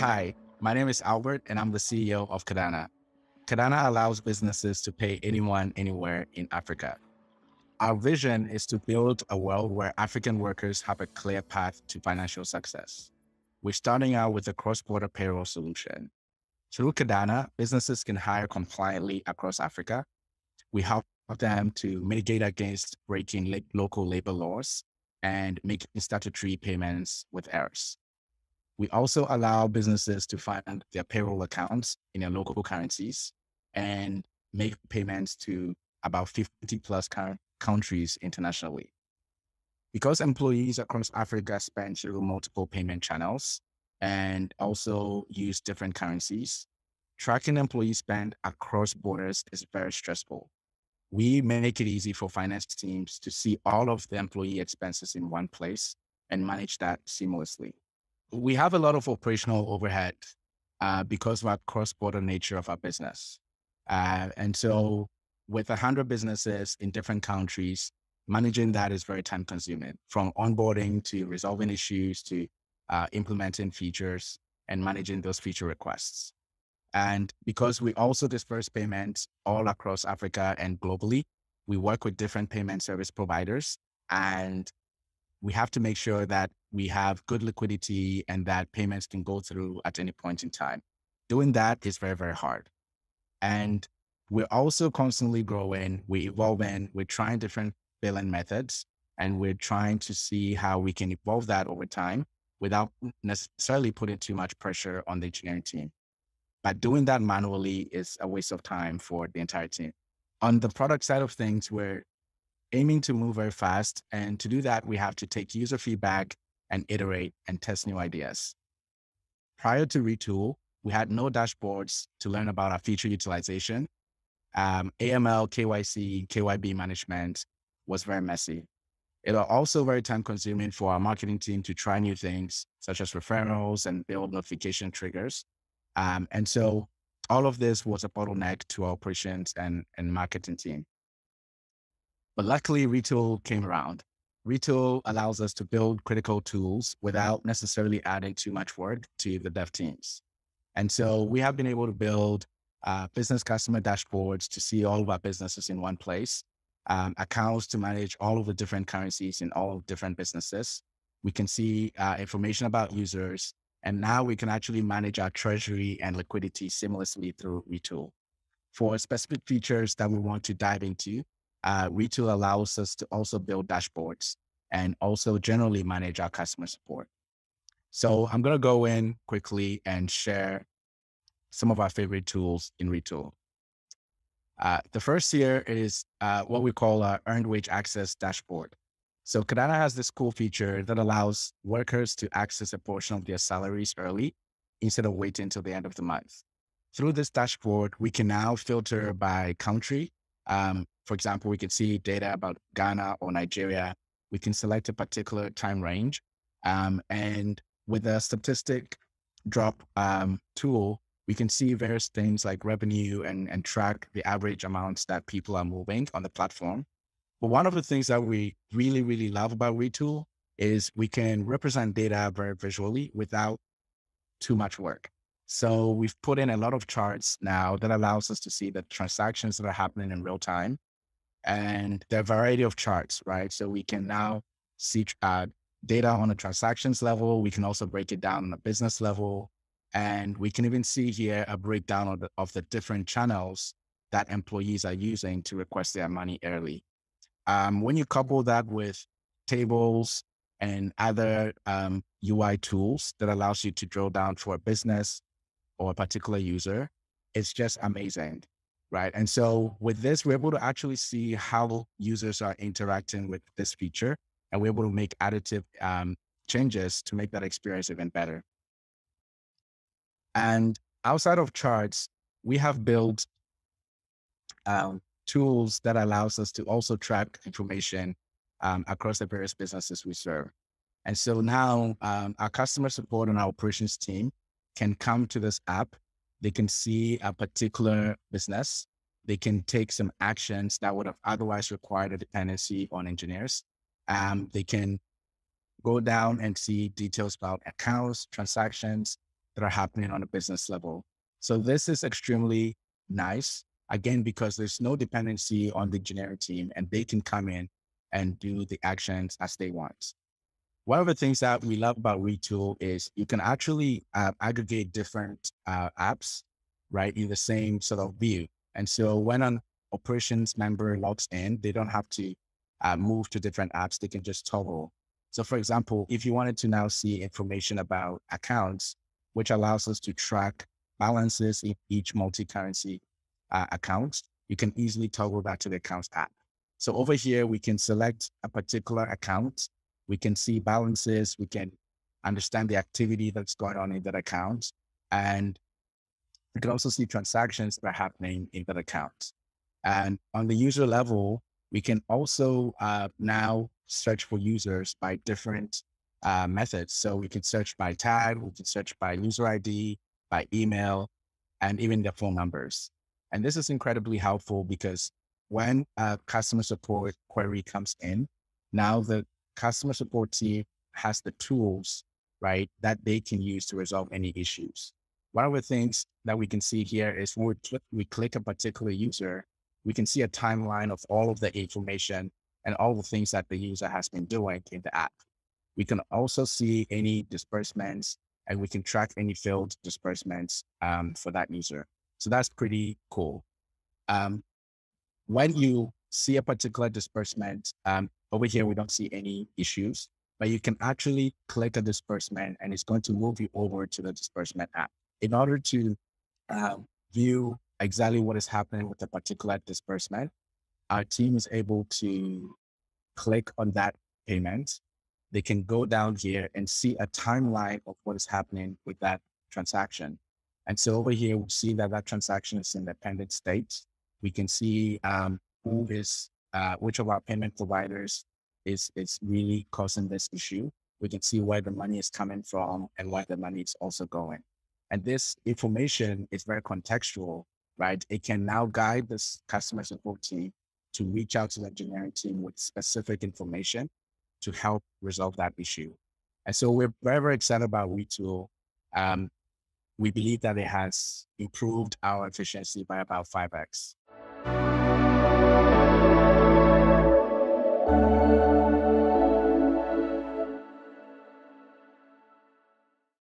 Hi, my name is Albert, and I'm the CEO of Cadana. Cadana allows businesses to pay anyone, anywhere in Africa. Our vision is to build a world where African workers have a clear path to financial success. We're starting out with a cross border payroll solution. Through Cadana, businesses can hire compliantly across Africa. We help them to mitigate against breaking local labor laws and making statutory payments with errors. We also allow businesses to fund their payroll accounts in their local currencies and make payments to about 50 plus countries internationally. Because employees across Africa spend through multiple payment channels and also use different currencies, tracking employee spend across borders is very stressful. We make it easy for finance teams to see all of the employee expenses in one place and manage that seamlessly. We have a lot of operational overhead uh, because of our cross-border nature of our business. Uh, and so with 100 businesses in different countries, managing that is very time consuming from onboarding to resolving issues to uh, implementing features and managing those feature requests. And because we also disperse payments all across Africa and globally, we work with different payment service providers and we have to make sure that we have good liquidity and that payments can go through at any point in time. Doing that is very, very hard. And we're also constantly growing, we're evolving, we're trying different billing methods, and we're trying to see how we can evolve that over time without necessarily putting too much pressure on the engineering team. But doing that manually is a waste of time for the entire team. On the product side of things, we're aiming to move very fast. And to do that, we have to take user feedback and iterate and test new ideas. Prior to Retool, we had no dashboards to learn about our feature utilization. Um, AML, KYC, KYB management was very messy. It was also very time consuming for our marketing team to try new things, such as referrals and build notification triggers. Um, and so all of this was a bottleneck to our operations and, and marketing team. But luckily, Retool came around. Retool allows us to build critical tools without necessarily adding too much work to the dev teams. And so we have been able to build uh, business customer dashboards to see all of our businesses in one place, um, accounts to manage all of the different currencies in all different businesses. We can see uh, information about users, and now we can actually manage our treasury and liquidity seamlessly through Retool. For specific features that we want to dive into, uh, Retool allows us to also build dashboards and also generally manage our customer support. So I'm going to go in quickly and share some of our favorite tools in Retool. Uh, the first here is uh, what we call our earned wage access dashboard. So Cadana has this cool feature that allows workers to access a portion of their salaries early instead of waiting until the end of the month. Through this dashboard, we can now filter by country um, for example, we could see data about Ghana or Nigeria. We can select a particular time range. Um, and with a statistic drop um, tool, we can see various things like revenue and, and track the average amounts that people are moving on the platform. But one of the things that we really, really love about Retool is we can represent data very visually without too much work. So we've put in a lot of charts now that allows us to see the transactions that are happening in real time and are variety of charts, right? So we can now see uh, data on a transactions level. We can also break it down on a business level. And we can even see here a breakdown of the, of the different channels that employees are using to request their money early. Um, when you couple that with tables and other um, UI tools that allows you to drill down for a business or a particular user, it's just amazing right? And so with this, we're able to actually see how users are interacting with this feature, and we're able to make additive um, changes to make that experience even better. And outside of charts, we have built um, tools that allows us to also track information um, across the various businesses we serve. And so now um, our customer support and our operations team can come to this app they can see a particular business. They can take some actions that would have otherwise required a dependency on engineers. Um, they can go down and see details about accounts, transactions, that are happening on a business level. So this is extremely nice, again, because there's no dependency on the engineering team and they can come in and do the actions as they want. One of the things that we love about Retool is you can actually uh, aggregate different uh, apps, right, in the same sort of view. And so when an operations member logs in, they don't have to uh, move to different apps. They can just toggle. So for example, if you wanted to now see information about accounts, which allows us to track balances in each multi-currency uh, account, you can easily toggle that to the accounts app. So over here, we can select a particular account. We can see balances. We can understand the activity that's going on in that account. And we can also see transactions that are happening in that account. And on the user level, we can also uh, now search for users by different uh, methods. So we can search by tag, we can search by user ID, by email, and even their phone numbers. And this is incredibly helpful because when a customer support query comes in, now the customer support team has the tools, right, that they can use to resolve any issues. One of the things that we can see here is when we click, we click a particular user, we can see a timeline of all of the information and all the things that the user has been doing in the app. We can also see any disbursements and we can track any failed disbursements um, for that user. So that's pretty cool. Um, when you see a particular disbursement, um, over here, we don't see any issues, but you can actually click a disbursement and it's going to move you over to the disbursement app. In order to um, view exactly what is happening with a particular disbursement, our team is able to click on that payment. They can go down here and see a timeline of what is happening with that transaction. And so over here, we see that that transaction is in the pending state. We can see um, who is, uh, which of our payment providers is, is really causing this issue. We can see where the money is coming from and where the money is also going. And this information is very contextual right? It can now guide this customer support team to reach out to the engineering team with specific information to help resolve that issue. And so we're very, very excited about Retool. Um, we believe that it has improved our efficiency by about 5x.